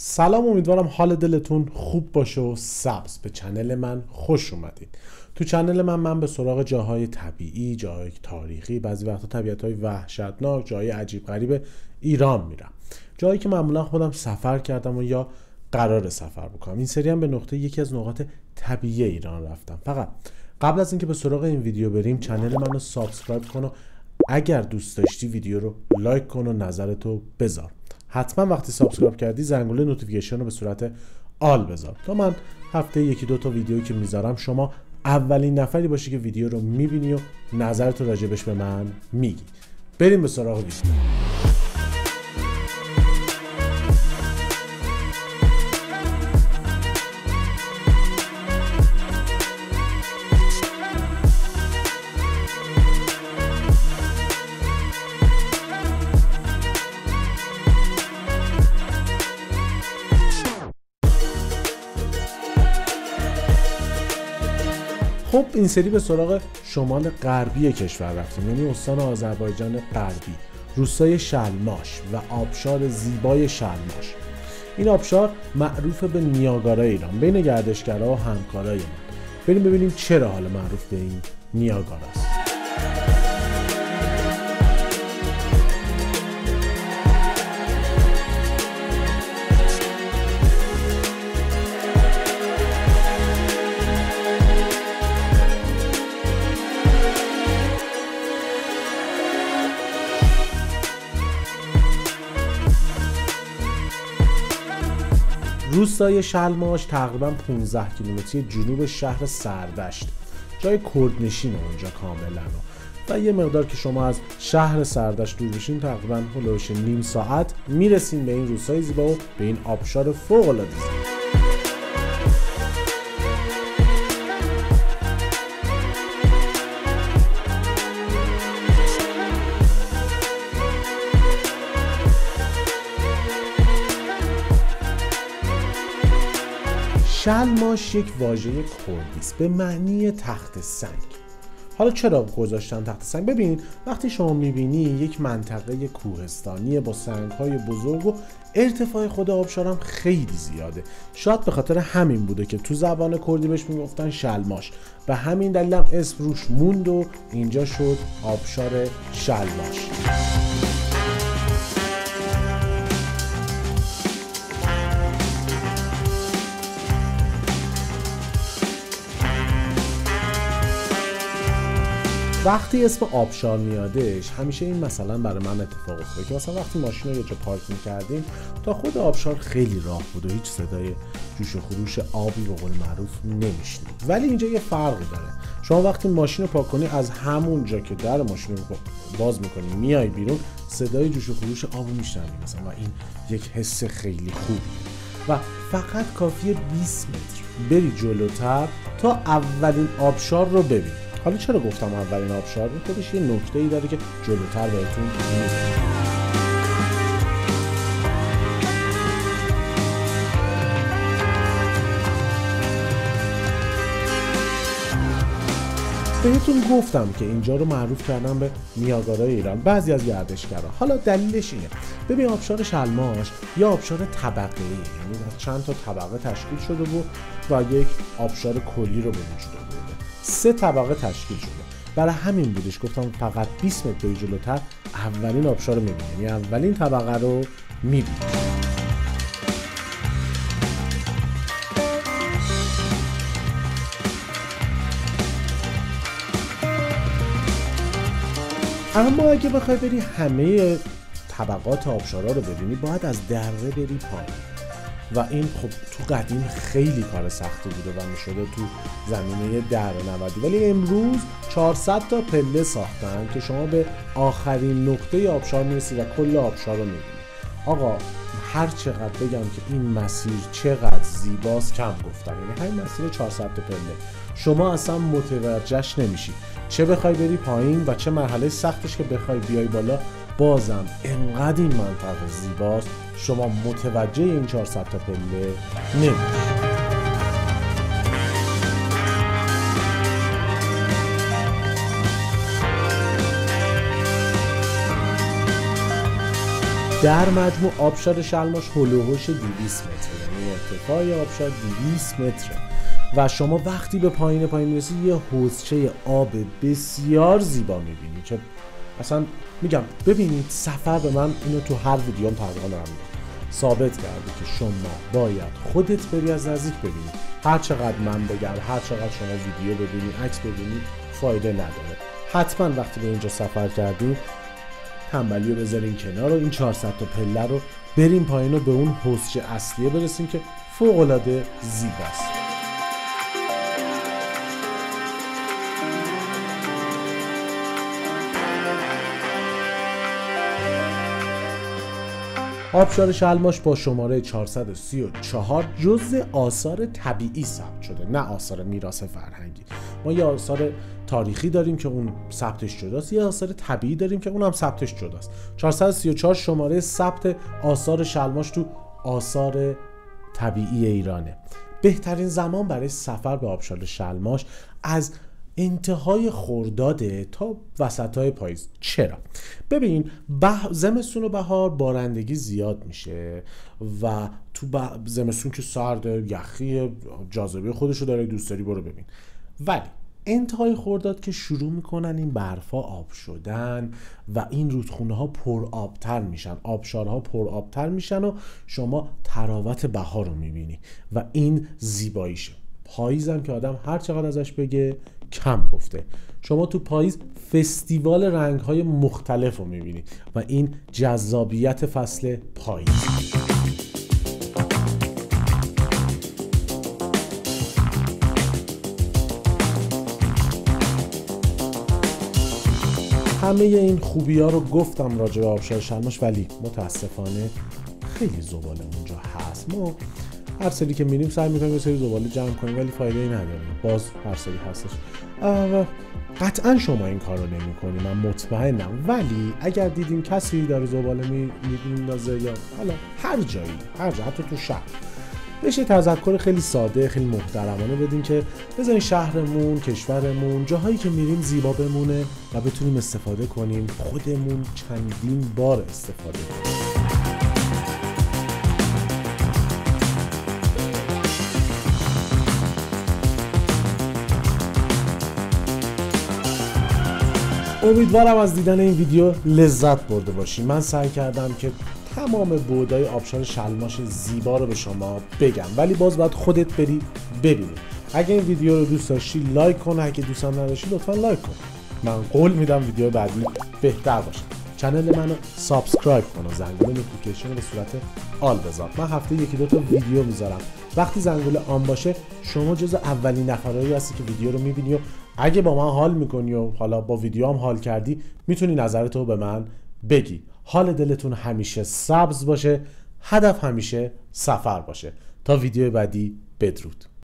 سلام امیدوارم حال دلتون خوب باشه و سبز به channel من خوش اومدید. تو channel من من به سراغ جاهای طبیعی جاهای تاریخی بعضی وقتا طبیعت های وحشتناک جای عجیب غریب ایران میرم. جایی که معمولا خودم سفر کردم و یا قراره سفر بکنم. این سری هم به نقطه یکی از نقاط طبیعی ایران رفتم. فقط قبل از اینکه به سراغ این ویدیو بریم channel منو subscribe کن و اگر دوست داشتی ویدیو رو لایک کن و نظرتو بذار. حتما وقتی subscribe کردی زنگوله notification رو به صورت all بذار. تا من هفته یکی دو تا ویدیویی که می‌ذارم شما اولین نفری باشی که ویدیو رو می‌بینی و نظرتو راجبش به من میگی. بریم به سراغ ویدیو. خب این سری به سراغ شمال غربی کشور رفتیم. یعنی استان آذربایجان غربی روستای شلماش و آبشار زیبای شلماش. این آبشار معروف به نیاگارا ایران بین گردشگرها و همکارای من بریم ببینیم چرا حال معروف به این نیاگاراست روستای شلماش تقریبا 15 کیلومتری جنوب شهر سردشت. جای کردنشین اونجا کاملا. و یه مقدار که شما از شهر سردشت دور بشین تقریبا هلوش نیم ساعت می‌رسین به این روستای زیبا و به این آبشار فوق العاده شلماش یک واژه کردی است به معنی تخت سنگ. حالا چرا گذاشتن تخت سنگ؟ ببین وقتی شما می‌بینی یک منطقه کوهستانی با سنگ های بزرگ و ارتفاع خود آبشارم خیلی زیاده. شاید به خاطر همین بوده که تو زبان کردی بهش می‌گفتن شلماش. و همین دلیلم اسم روش موند و اینجا شد آبشار شلماش. وقتی اسم آبشار میادش همیشه این مثلا برای من اتفاق افتاده که مثلا وقتی ماشین رو یه جا پارک می‌کردیم تا خود آبشار خیلی راه بود و هیچ صدای جوش و خروش آبی به قول معروف نمیشنید. ولی اینجا یه فرقی داره. شما وقتی ماشین رو پاک کنی از همون جا که در ماشین رو باز می‌کنی میای بیرون صدای جوش و خروش آب میشنوی مثلا و این یک حس خیلی خوبیه. و فقط کافیه 20 متر بری جلوتر تا اولین آبشار رو ببینی. حالا چرا گفتم اولین آبشار؟ این خودش یه نکته ای داره که جلوتر بهتون میگم. بهتون گفتم که اینجا رو معروف کردم به نیاگارای ایران. بعضی از گردشگرا. حالا دلیلش اینه. ببین آبشار شلماش یا آبشار طبقه یعنی چند تا طبقه تشکیل شده بود و یک آبشار کلی رو به وجود آورده سه طبقه تشکیل شده. برای همین بودش گفتم فقط 20 متر جلوتر اولین آبشار رو می‌بینی یعنی اولین طبقه رو می‌بینی اما اگه بخوای بری همه طبقات آبشارا رو ببینی باید از دره بری پایین. و این خب تو قدیم خیلی کار سختی بوده و می‌شده تو زمینه در نودی ولی امروز 400 تا پله ساختن که شما به آخرین نقطه آبشار می‌رسید و کل آبشار رو می‌بینید آقا هر چقدر بگم که این مسیر چقدر زیباست کم گفتم یعنی همین مسیر 400 تا پله. شما اصلا متوجهش نمیشید چه بخوای بری پایین و چه مرحله سختش که بخوای بیای بالا بازم انقدر این منطقه زیباست. شما متوجه این 400 تا پله نمیشید در مجموع آبشار شلماش هلوهوش 200 متر یعنی ارتفاع آبشار 200 متره. و شما وقتی به پایین پایین می‌رسی یه حوزچه آب بسیار زیبا می‌بینی که اصلا میگم ببینید سفر به من اینو تو هر ویدیوم تقریبا دارم ثابت کرده که شما باید خودت بری از نزدیک ببینید هر چقدر من بگم هر چقدر شما ویدیو ببینید عکس ببینید فایده نداره. حتما وقتی به اینجا سفر کردیم تنبلی رو بذارین کنار و این 400 تا پله رو بریم پایین و به اون حوزچه اصلیه برسیم که فوق العاده زیباست. آبشار شلماش با شماره 434 جزء آثار طبیعی ثبت شده نه آثار میراث فرهنگی. ما یه آثار تاریخی داریم که اون ثبتش جداست یه آثار طبیعی داریم که اونم ثبتش جداست. 434 شماره ثبت آثار شلماش تو آثار طبیعی ایرانه. بهترین زمان برای سفر به آبشار شلماش از انتهای خرداده تا وسط های پاییز. چرا؟ ببین بح... زمستون و بهار بارندگی زیاد میشه و تو زمستون که سرد یخی جاذبه خودشو داره دوست داری برو ببین. ولی انتهای خورداد که شروع می‌کنن این برفا آب شدن و این رودخونه ها پر آبتر میشن آبشارها پر آبتر میشن و شما تراوت بهار رو می‌بینی و این زیباییشه. پاییزم که آدم هر چقدر ازش بگه کم گفته. شما تو پاییز فستیوال رنگ های مختلف رو می‌بینید و این جذابیت فصل پاییز. همه این خوبی ها رو گفتم راجع به آبشار شلماش ولی متاسفانه خیلی زباله اونجا هست. ما هر سری که میریم سعی می‌کنیم یه سری زباله جمع کنیم ولی فایده ای نداره. باز هر سری هستش. قطعا شما این کار رو نمی کنیم من مطمئنم. ولی اگر دیدیم کسی داره زباله می میندازه یا حالا هر جایی هر جا حتی تو شهر. بشه تذکر خیلی ساده خیلی محترمانه بدیم که بذارین شهرمون کشورمون جاهایی که میریم زیبا بمونه و بتونیم استفاده کنیم خودمون چندین بار استفاده کنیم. امیدوارم از دیدن این ویدیو لذت برده باشیم من سعی کردم که تمام بودای آبشار شلماش زیبا رو به شما بگم. ولی باز باید خودت بری ببینی. اگه این ویدیو رو دوست داشتی لایک کن. اگه دوست نداشتی لطفا لایک کن. من قول میدم ویدیو بعدی بهتر باشه. کانال منو subscribe کن و زنگوله notification به صورت all بذار. من هفته یکی دو تا ویدیو می‌ذارم. وقتی زنگوله on باشه شما جز اولین نفرایی هستی که ویدیو رو می‌بینی و اگه با من حال می‌کنی و حالا با ویدیو هم حال کردی می‌تونی نظرتو به من بگی. حال دلتون همیشه سبز باشه هدف همیشه سفر باشه. تا ویدیو بعدی بدرود.